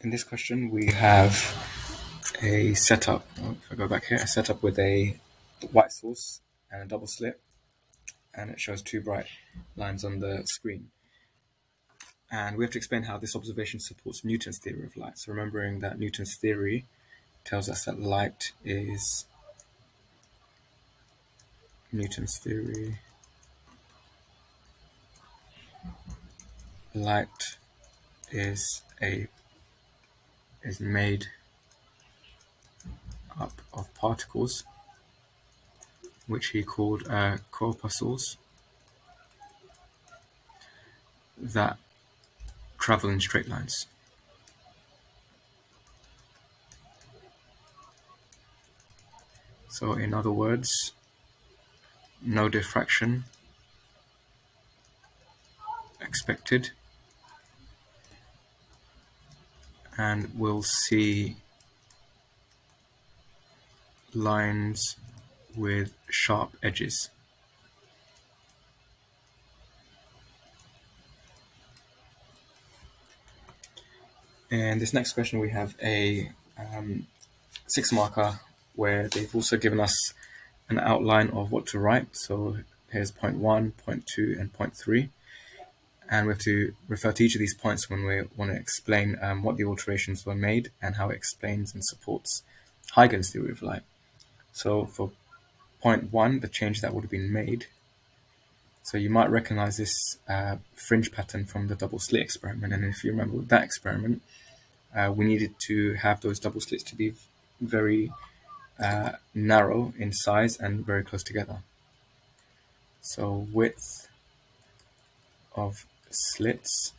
in this question, we have a setup. If I go back here, a setup with a white source and a double slit, and it shows two bright lines on the screen. And we have to explain how this observation supports Newton's theory of light. So remembering that Newton's theory tells us that light is Newton's theory. Light is a is made up of particles, which he called uh, corpuscles, that travel in straight lines. So in other words, no diffraction expected and we'll see lines with sharp edges. And this next question we have a um, six marker where they've also given us an outline of what to write. So here's point one, point two, and point three and we have to refer to each of these points when we want to explain um, what the alterations were made and how it explains and supports Huygens theory of light. So for point one, the change that would have been made. So you might recognize this uh, fringe pattern from the double slit experiment. And if you remember that experiment, uh, we needed to have those double slits to be very uh, narrow in size and very close together. So width of slits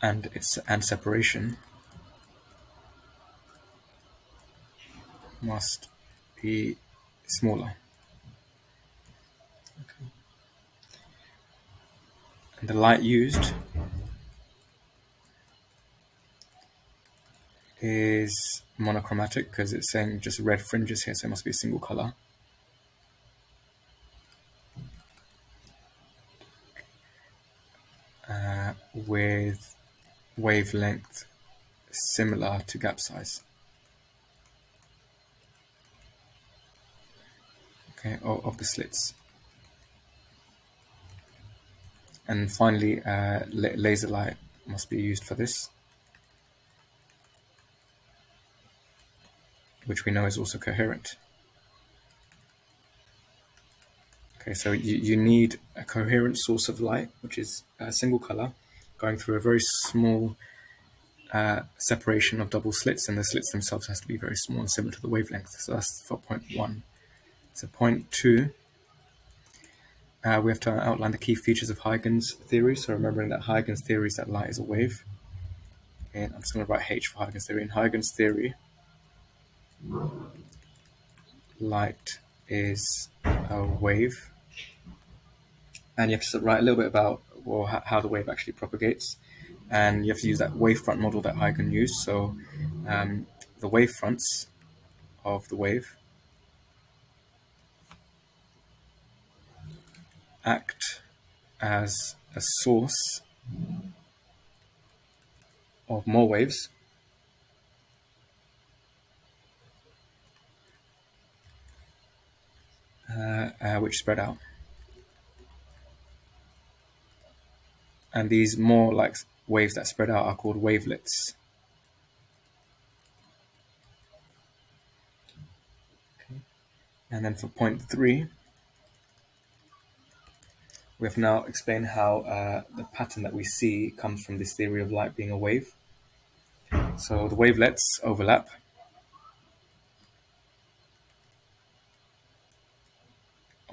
and its and separation must be smaller. Okay. And the light used is monochromatic because it's saying just red fringes here, so it must be a single color. With wavelength similar to gap size. Okay, of the slits. And finally, uh, laser light must be used for this, which we know is also coherent. Okay, so you, you need a coherent source of light, which is a single color, going through a very small uh, separation of double slits, and the slits themselves has to be very small and similar to the wavelength. So that's for point one. So point two, uh, we have to outline the key features of Huygens theory. So remembering that Huygens theory is that light is a wave. And I'm just going to write H for Huygens theory. In Huygens theory, light is a wave. And you have to write a little bit about or how the wave actually propagates. And you have to use that wavefront model that Huygens used. So um, the wavefronts of the wave act as a source of more waves uh, uh, which spread out. And these more like waves that spread out are called wavelets. And then for point three, we have now explained how uh, the pattern that we see comes from this theory of light being a wave. So the wavelets overlap.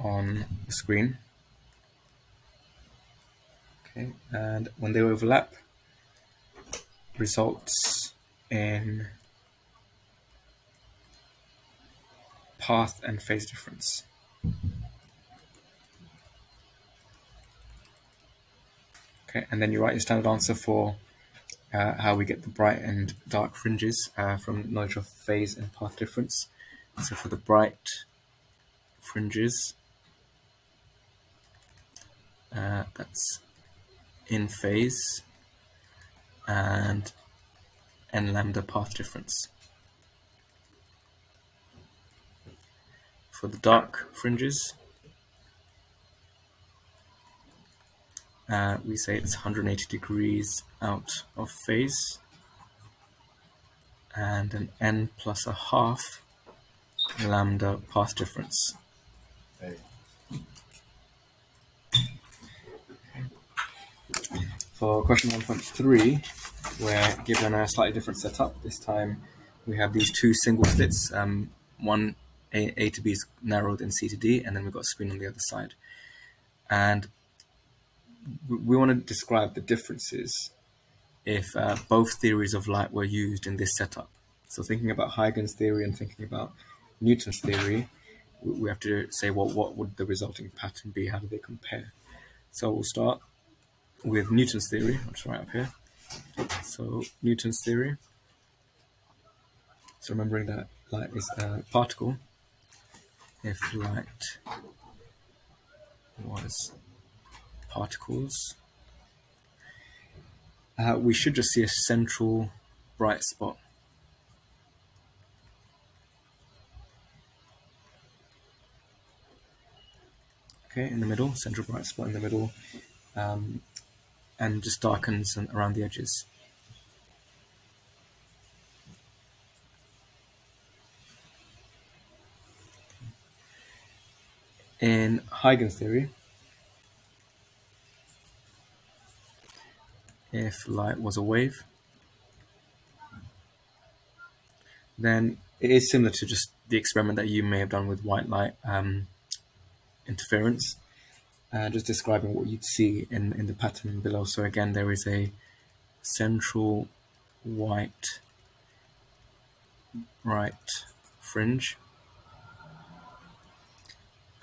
on the screen. Okay, and when they overlap, results in path and phase difference. Okay, and then you write your standard answer for uh, how we get the bright and dark fringes uh, from knowledge of phase and path difference. So for the bright fringes, uh, that's in phase and n lambda path difference. For the dark fringes, uh, we say it's 180 degrees out of phase and an n plus a half lambda path difference. For question 1.3, we're given a slightly different setup. This time we have these two single slits, um, one a, a to B is narrowed in C to D, and then we've got a screen on the other side. And we want to describe the differences if uh, both theories of light were used in this setup. So thinking about Huygens theory and thinking about Newton's theory, we have to say, well, what would the resulting pattern be? How do they compare? So we'll start with Newton's theory, which is right up here. So Newton's theory. So remembering that light is a particle, if light was particles, uh, we should just see a central bright spot okay, in the middle, central bright spot in the middle, um, and just darkens around the edges. In Huygens theory, if light was a wave, then it is similar to just the experiment that you may have done with white light. Um, interference. Uh, just describing what you'd see in, in the pattern below. So again, there is a central white right fringe.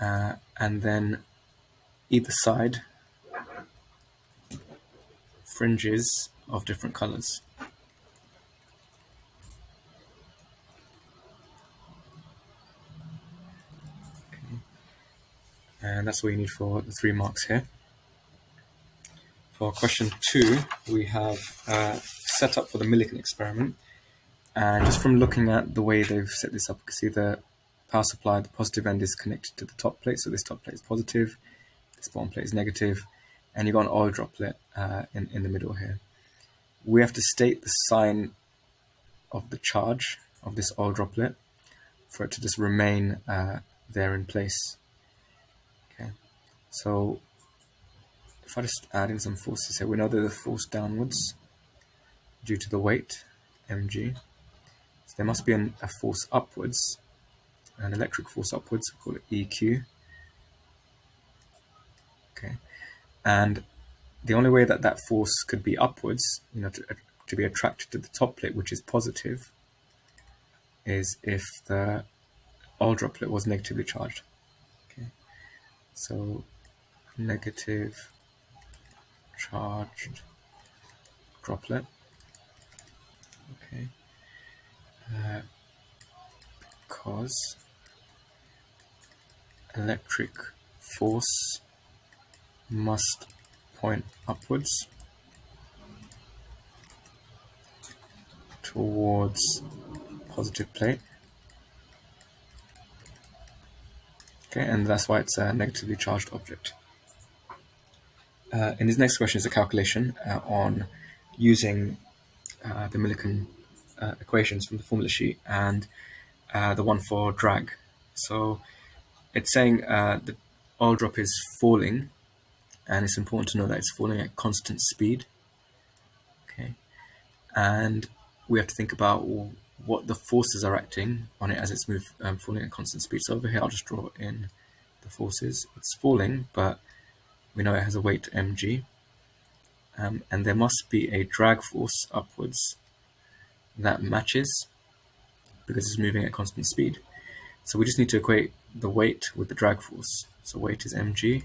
Uh, and then either side fringes of different colors. And that's what you need for the three marks here. For question two, we have uh, set up for the Millikan experiment. And just from looking at the way they've set this up, you can see the power supply, the positive end is connected to the top plate. So this top plate is positive, this bottom plate is negative, and you've got an oil droplet uh, in, in the middle here. We have to state the sign of the charge of this oil droplet for it to just remain uh, there in place. So if I just add in some forces here, we know that the force downwards due to the weight, mg. So there must be an, a force upwards, an electric force upwards, we call it EQ. Okay, and the only way that that force could be upwards, you know, to, to be attracted to the top plate, which is positive, is if the oil droplet was negatively charged. Okay, so negative charged droplet. Okay, uh, because electric force must point upwards towards positive plate. Okay, and that's why it's a negatively charged object. Uh, and his next question is a calculation uh, on using uh, the Millikan uh, equations from the formula sheet and uh, the one for drag. So it's saying uh, the oil drop is falling, and it's important to know that it's falling at constant speed. Okay, and we have to think about what the forces are acting on it as it's move, um, falling at constant speed. So over here, I'll just draw in the forces. It's falling, but we know it has a weight mg, um, and there must be a drag force upwards that matches because it's moving at constant speed. So we just need to equate the weight with the drag force. So weight is mg.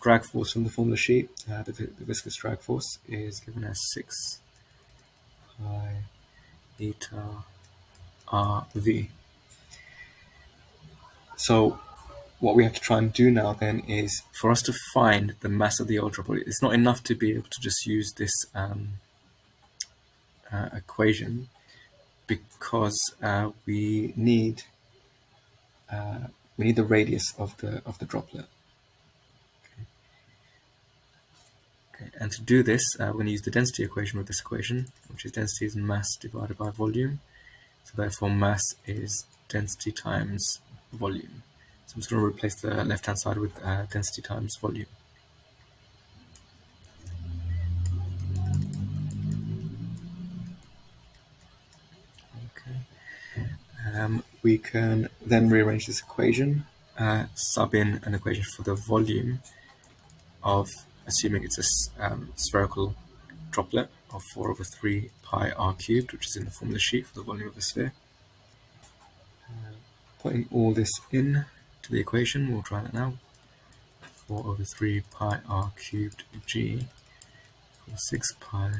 Drag force from the formula sheet, uh, the, the, viscous drag force is given as 6 pi eta rv. So what we have to try and do now then is for us to find the mass of the droplet. It's not enough to be able to just use this um, uh, equation because uh, we need uh, we need the radius of the of the droplet. Okay. okay. And to do this, uh, we're going to use the density equation with this equation, which is density is mass divided by volume. So therefore, mass is density times volume. So I'm just going to replace the left-hand side with uh, density times volume. Um, we can then rearrange this equation, uh, sub in an equation for the volume of, assuming it's a um, spherical droplet of 4 over 3 pi r cubed, which is in the formula sheet for the volume of a sphere. Uh, putting all this in to the equation, we'll try that now. 4 over 3 pi r cubed g equals 6 pi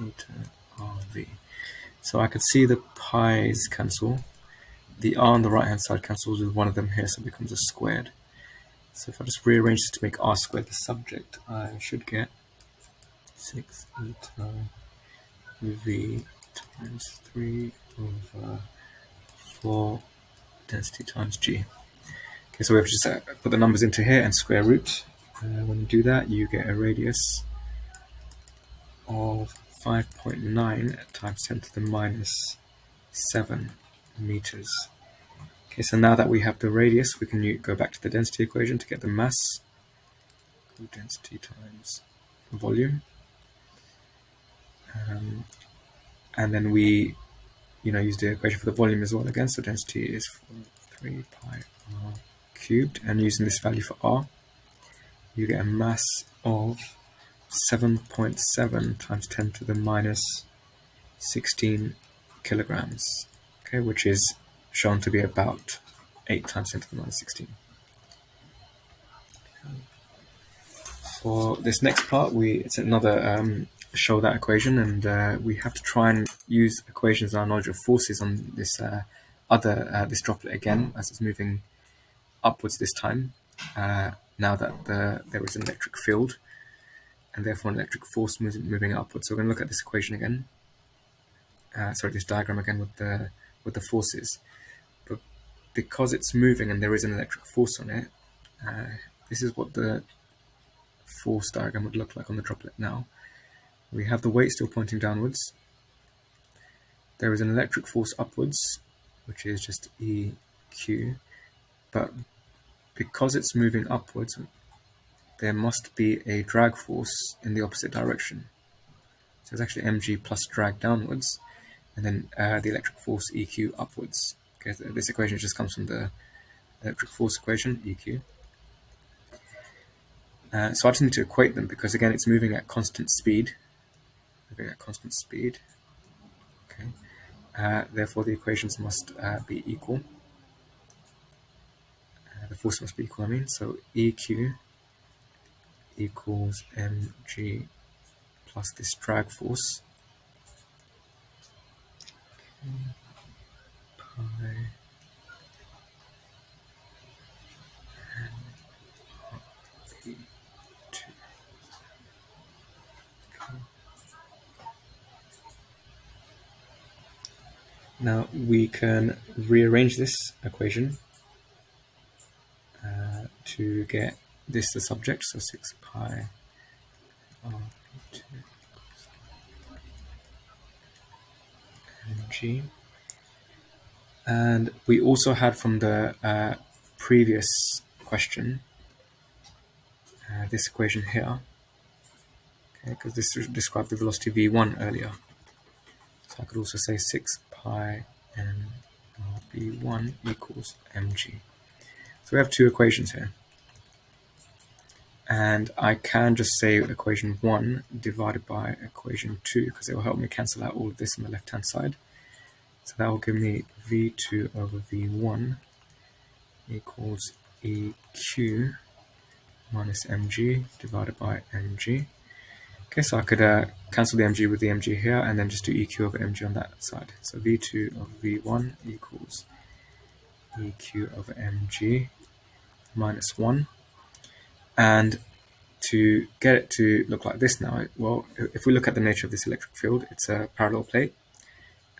eta rv. So I could see the pi's cancel, the r on the right hand side cancels with one of them here, so it becomes a squared. So if I just rearrange this to make r squared the subject, I should get 6 eta v times 3 over 4 density times g. Okay, so we have just uh, put the numbers into here and square root. Uh, when you do that, you get a radius of 5.9 times 10 to the minus 7 meters. Okay, so now that we have the radius, we can go back to the density equation to get the mass. Density times volume. Um, and then we, you know, use the equation for the volume as well again. So density is 3 pi r cubed. And using this value for r, you get a mass of 7.7 times 10 to the minus 16 kilograms okay, which is shown to be about 8 times 10 to the minus 16. For this next part, we it's another um, show that equation, and uh, we have to try and use equations and our knowledge of forces on this uh, other uh, this droplet again as it's moving upwards this time. Uh, now that the, there is an electric field, and therefore an electric force moving, upwards. So we're going to look at this equation again. Uh, sorry, this diagram again with the with the forces. But because it's moving and there is an electric force on it, uh, this is what the force diagram would look like on the droplet now. We have the weight still pointing downwards. There is an electric force upwards, which is just EQ, but because it's moving upwards, there must be a drag force in the opposite direction. So it's actually mg plus drag downwards and then uh, the electric force EQ upwards. Okay, so this equation just comes from the electric force equation, EQ. Uh, so I just need to equate them because again it's moving at constant speed. Moving at constant speed. Okay. Uh, therefore the equations must uh, be equal. The force must be equal, I mean. So EQ equals mg plus this drag force Pi. Now we can rearrange this equation to get this the subject, so 6 pi r 2 mg. And we also had from the uh, previous question uh, this equation here, okay, because this described the velocity v1 earlier. So I could also say 6 pi m v1 equals mg. So we have two equations here. And I can just say equation 1 divided by equation 2 because it will help me cancel out all of this on the left hand side. So that will give me V2 over V1 equals EQ minus mg divided by mg. Okay, so I could uh, cancel the mg with the mg here and then just do EQ over mg on that side. So V2 over V1 equals EQ over mg minus 1. And to get it to look like this now, well, if we look at the nature of this electric field, it's a parallel plate,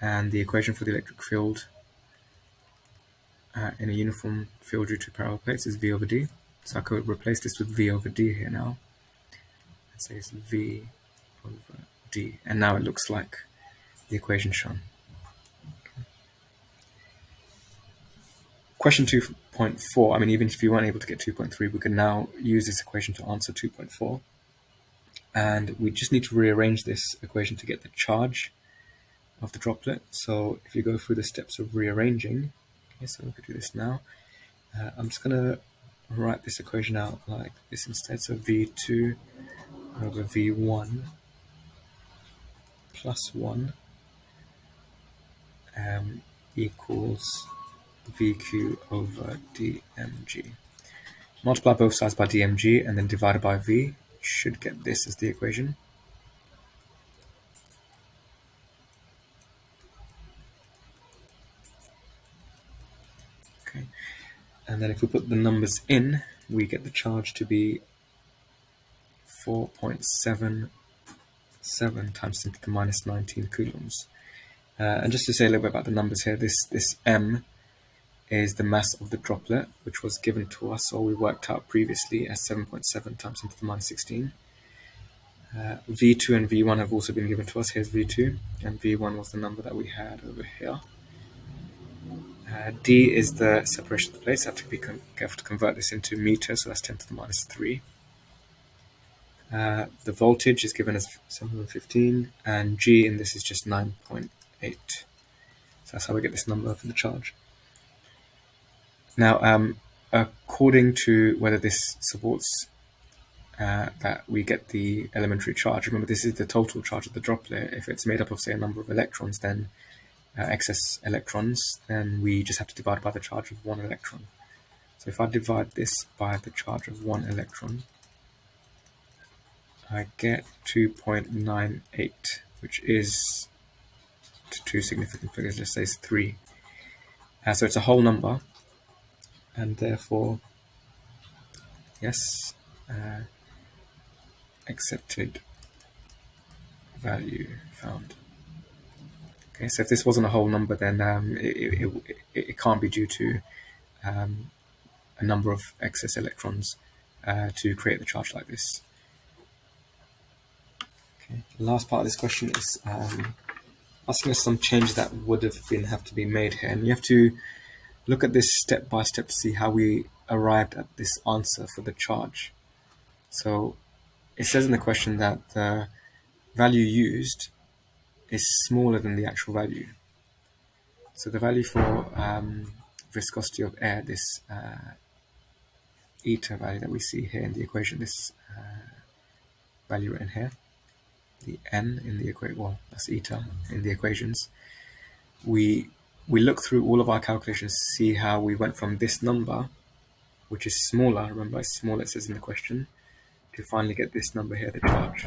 and the equation for the electric field uh, in a uniform field due to parallel plates is V over D. So I could replace this with V over D here now. And say it's V over D. And now it looks like the equation shown. Question 2.4, I mean, even if you weren't able to get 2.3, we can now use this equation to answer 2.4. And we just need to rearrange this equation to get the charge of the droplet. So if you go through the steps of rearranging, okay, so we could do this now. Uh, I'm just going to write this equation out like this instead. So V2 over V1 plus 1 um, equals VQ over DMG. Multiply both sides by DMG and then divide by V. Should get this as the equation. Okay, and then if we put the numbers in, we get the charge to be 4.77 times 10 to the minus 19 coulombs. Uh, and just to say a little bit about the numbers here, this, this m is the mass of the droplet, which was given to us, or we worked out previously as 7.7 .7 times 10 to the minus 16. Uh, V2 and V1 have also been given to us. Here's V2, and V1 was the number that we had over here. Uh, D is the separation of the plates. I have to be careful to convert this into meters, so that's 10 to the minus 3. Uh, the voltage is given as 715, and G in this is just 9.8. So that's how we get this number for the charge. Now, um, according to whether this supports uh, that we get the elementary charge, remember this is the total charge of the droplet. If it's made up of, say, a number of electrons, then uh, excess electrons, then we just have to divide by the charge of one electron. So if I divide this by the charge of one electron, I get 2.98, which is two significant figures, let's say it's 3. Uh, so it's a whole number, and therefore, yes, uh, accepted value found. Okay, so if this wasn't a whole number, then um, it, it, it, it, can't be due to um, a number of excess electrons uh, to create the charge like this. Okay, the last part of this question is um, asking us some changes that would have been have to be made here, and you have to look at this step by step to see how we arrived at this answer for the charge. So it says in the question that the value used is smaller than the actual value. So the value for um, viscosity of air, this uh, eta value that we see here in the equation, this uh, value written here, the n in the equation, well, that's eta in the equations, we we look through all of our calculations to see how we went from this number, which is smaller, remember it's smaller it says in the question, to finally get this number here, the charge.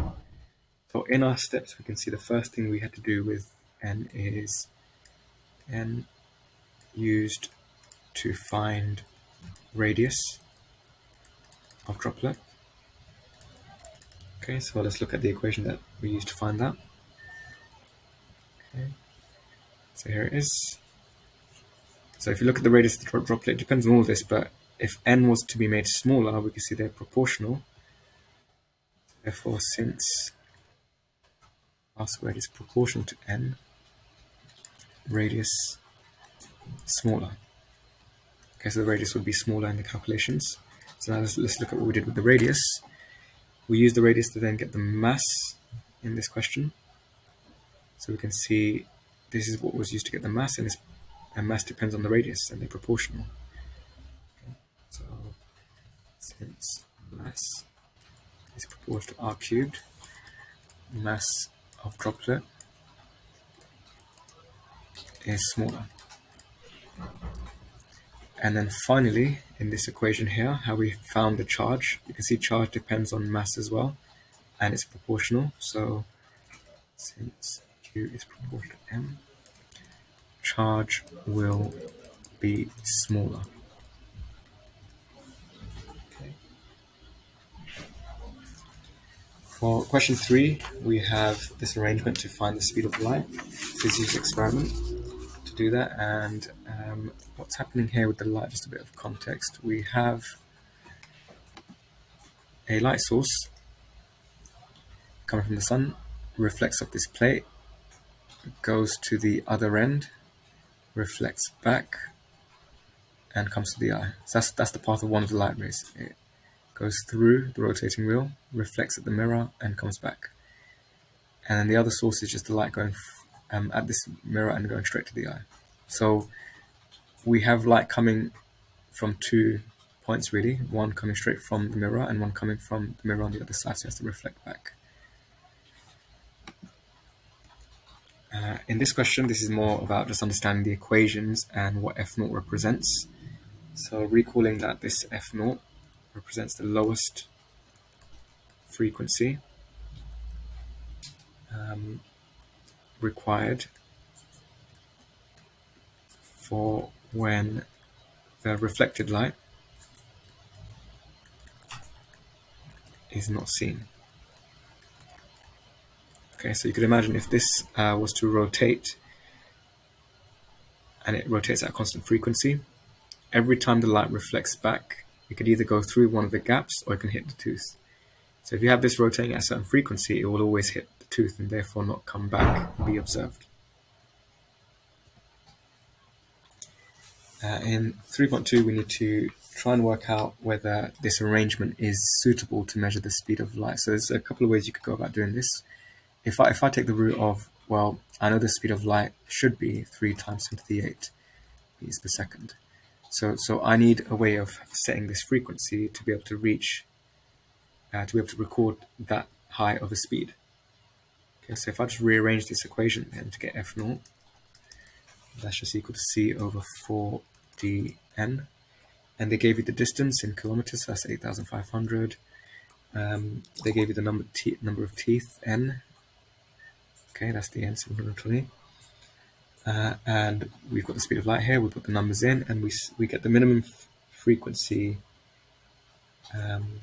So in our steps, we can see the first thing we had to do with n is n used to find radius of droplet. Okay, so let's look at the equation that we used to find that. Okay, so here it is. So if you look at the radius of the droplet, it depends on all this, but if n was to be made smaller, we can see they're proportional. Therefore, since r squared is proportional to n, radius smaller. Okay, so the radius would be smaller in the calculations. So now let's, let's look at what we did with the radius. We use the radius to then get the mass in this question. So we can see this is what was used to get the mass, in this and mass depends on the radius and they're proportional. Okay. So since mass is proportional to r cubed, mass of droplet is smaller. And then finally, in this equation here, how we found the charge, you can see charge depends on mass as well, and it's proportional. So since Q is proportional to M, charge will be smaller. For question three, we have this arrangement to find the speed of light. Fizeau's experiment to do that. And um, what's happening here with the light, just a bit of context. We have a light source coming from the sun, reflects off this plate, goes to the other end, reflects back, and comes to the eye. So that's, that's the path of one of the light rays. It goes through the rotating wheel, reflects at the mirror, and comes back. And then the other source is just the light going um, at this mirror and going straight to the eye. So we have light coming from two points really, one coming straight from the mirror and one coming from the mirror on the other side, so it has to reflect back. Uh, in this question, this is more about just understanding the equations and what f0 represents. So recalling that this f0 represents the lowest frequency um, required for when the reflected light is not seen. Okay, so you could imagine if this uh, was to rotate and it rotates at a constant frequency, every time the light reflects back, it could either go through one of the gaps or it can hit the tooth. So if you have this rotating at a certain frequency, it will always hit the tooth and therefore not come back and be observed. Uh, in 3.2, we need to try and work out whether this arrangement is suitable to measure the speed of light. So there's a couple of ways you could go about doing this. If I, if I take the root of, well, I know the speed of light should be 3 times 10 to the 8 meters per second. So, so I need a way of setting this frequency to be able to reach, uh, to be able to record that high of a speed. Okay, so if I just rearrange this equation then to get f 0 that's just equal to c over 4dn. And they gave you the distance in kilometers, so that's 8,500. Um, they gave you the number number of teeth, n. Okay, that's the n, 720. Uh, and we've got the speed of light here, we put the numbers in, and we, we get the minimum frequency, um,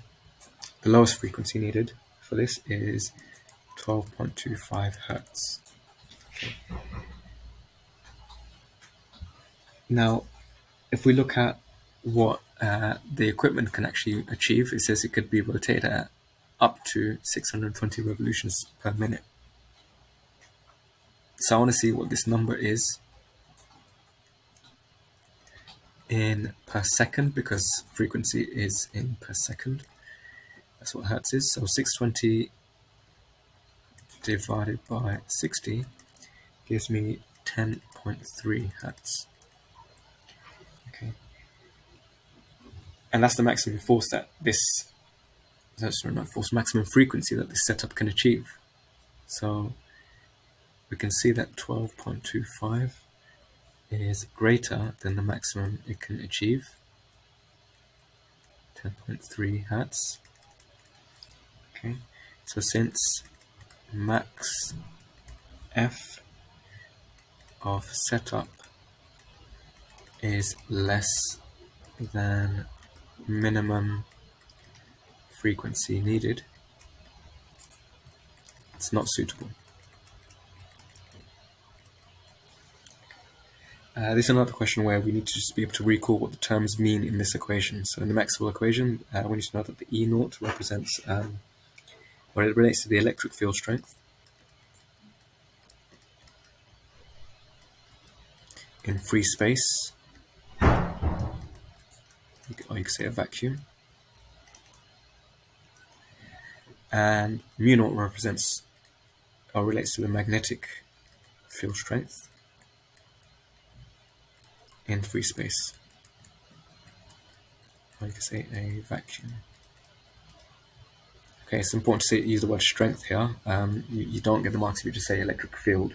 the lowest frequency needed for this is 12.25 hertz. Okay. Now, if we look at what uh, the equipment can actually achieve, it says it could be rotated at up to 620 revolutions per minute. So I want to see what this number is in per second because frequency is in per second. That's what hertz is. So 620 divided by 60 gives me 10.3 hertz. Okay. and that's the maximum force that this sorry not force maximum frequency that this setup can achieve so we can see that 12.25 is greater than the maximum it can achieve. 10.3 hertz. Okay. So since max f of setup is less than minimum frequency needed, it's not suitable. Uh, this is another question where we need to just be able to recall what the terms mean in this equation. So in the Maxwell equation, uh, we need to know that the E naught represents, um, or it relates to the electric field strength. In free space, or you could say a vacuum. And mu naught represents or relates to the magnetic field strength in free space. You could say a vacuum. Okay, it's important to say, use the word strength here. Um, you, you, don't get the marks if you just say electric field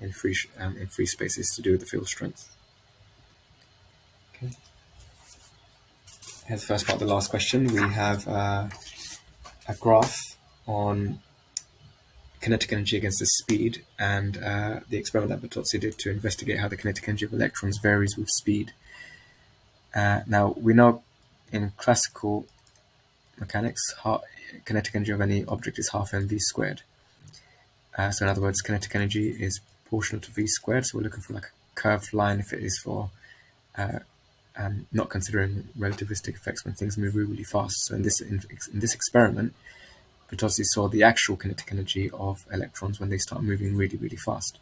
in free um, in free spaces to do with the field strength. Okay. Here's the first part of the last question. We have uh, a graph on kinetic energy against the speed and uh, the experiment that Bertozzi did to investigate how the kinetic energy of electrons varies with speed. Uh, now, we know in classical mechanics, kinetic energy of any object is half mv squared. Uh, so in other words, kinetic energy is proportional to v squared. So we're looking for like a curved line if it is for uh, um, not considering relativistic effects when things move really, really fast. So in this in, in this experiment, Bertozzi saw the actual kinetic energy of electrons when they start moving really, really fast.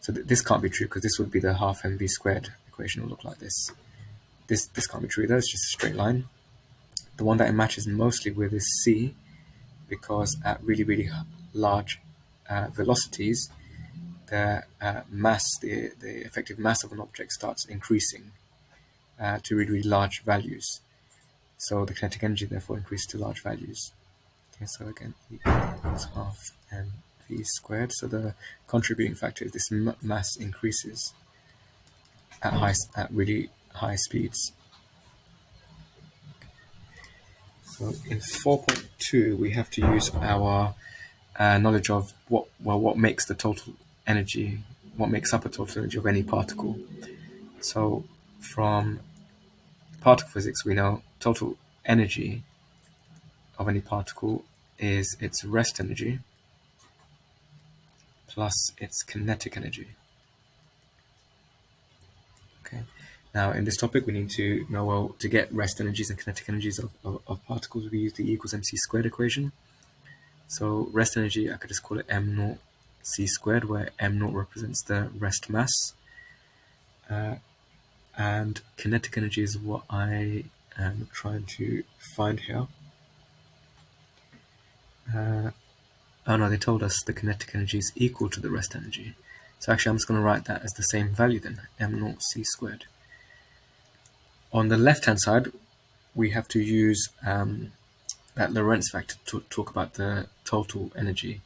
So th this can't be true because this would be the half mv squared equation will look like this. This this can't be true though, it's just a straight line. The one that it matches mostly with is C because at really, really large uh, velocities, the uh, mass, the, the effective mass of an object starts increasing uh, to really, really large values. So the kinetic energy therefore increases to large values. Okay, so again, E equals half mv squared. So the contributing factor is this mass increases at high, at really high speeds. So in 4.2, we have to use our uh, knowledge of what well what makes the total energy, what makes up a total energy of any particle. So from particle physics, we know total energy of any particle is its rest energy plus its kinetic energy. Okay. Now, in this topic, we need to know, well, to get rest energies and kinetic energies of, of, of particles, we use the E equals mc squared equation. So rest energy, I could just call it m naught c squared, where m naught represents the rest mass. Uh, and kinetic energy is what I am trying to find here. Uh, oh no, they told us the kinetic energy is equal to the rest energy. So actually I'm just going to write that as the same value then, m naught c squared. On the left hand side, we have to use um, that Lorentz factor to talk about the total energy.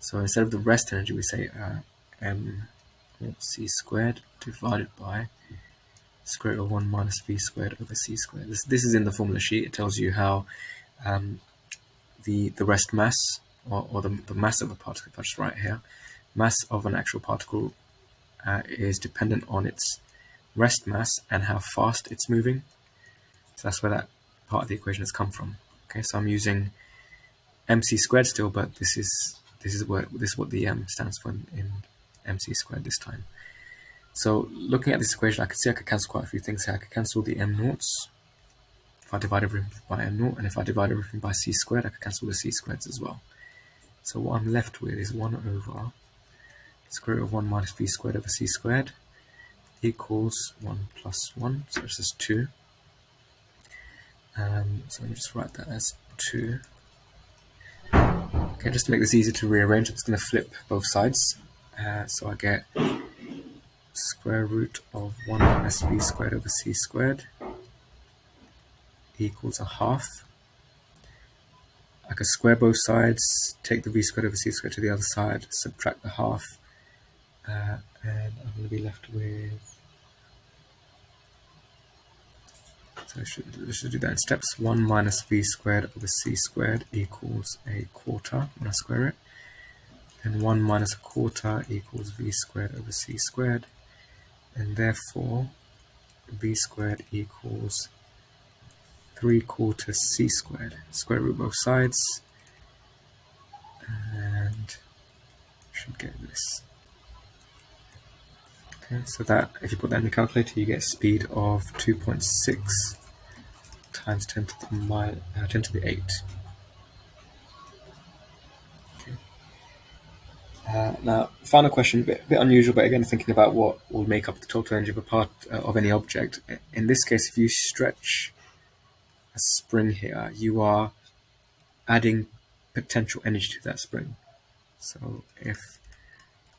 So instead of the rest energy, we say uh, m c squared divided by square root of 1 minus v squared over c squared. This, this is in the formula sheet. It tells you how um, the, the rest mass, or, or the, the mass of a particle, if I just write here, mass of an actual particle uh, is dependent on its rest mass and how fast it's moving. So that's where that part of the equation has come from. Okay, so I'm using mc squared still, but this is this is what this is what the m stands for in, in mc squared this time. So looking at this equation, I can see I could cancel quite a few things here. I could cancel the m naughts if I divide everything by m naught, and if I divide everything by c squared, I can cancel the c squareds as well. So what I'm left with is 1 over square root of 1 minus v squared over c squared equals 1 plus 1, so this is 2. Um, so let me just write that as 2. Okay, just to make this easier to rearrange, I'm just going to flip both sides. Uh, so I get square root of 1 minus v squared over c squared equals a half. I can square both sides, take the v squared over c squared to the other side, subtract the half, uh, and I'm going to be left with So I should, I should do that in steps. 1 minus v squared over c squared equals a quarter when I square it. And 1 minus a quarter equals v squared over c squared. And therefore, v squared equals 3 quarters c squared. Square root both sides. And should get this. Okay, so that, if you put that in the calculator, you get speed of 2.6 times 10 to the, mile, uh, 10 to the 8. Uh, now, final question, a bit, bit, unusual, but again, thinking about what will make up the total energy of a part uh, of any object. In this case, if you stretch a spring here, you are adding potential energy to that spring. So if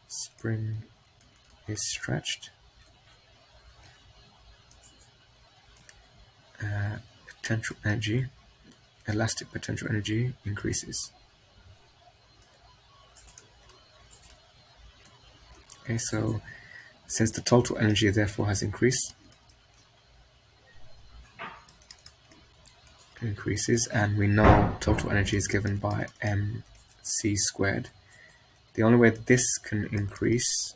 spring is stretched, uh, potential energy, elastic potential energy increases. Okay, so since the total energy therefore has increased, increases, and we know total energy is given by mc squared. The only way that this can increase,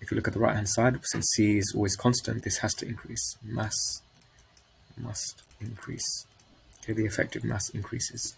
if you look at the right hand side, since c is always constant, this has to increase. Mass must increase. okay, the effective mass increases.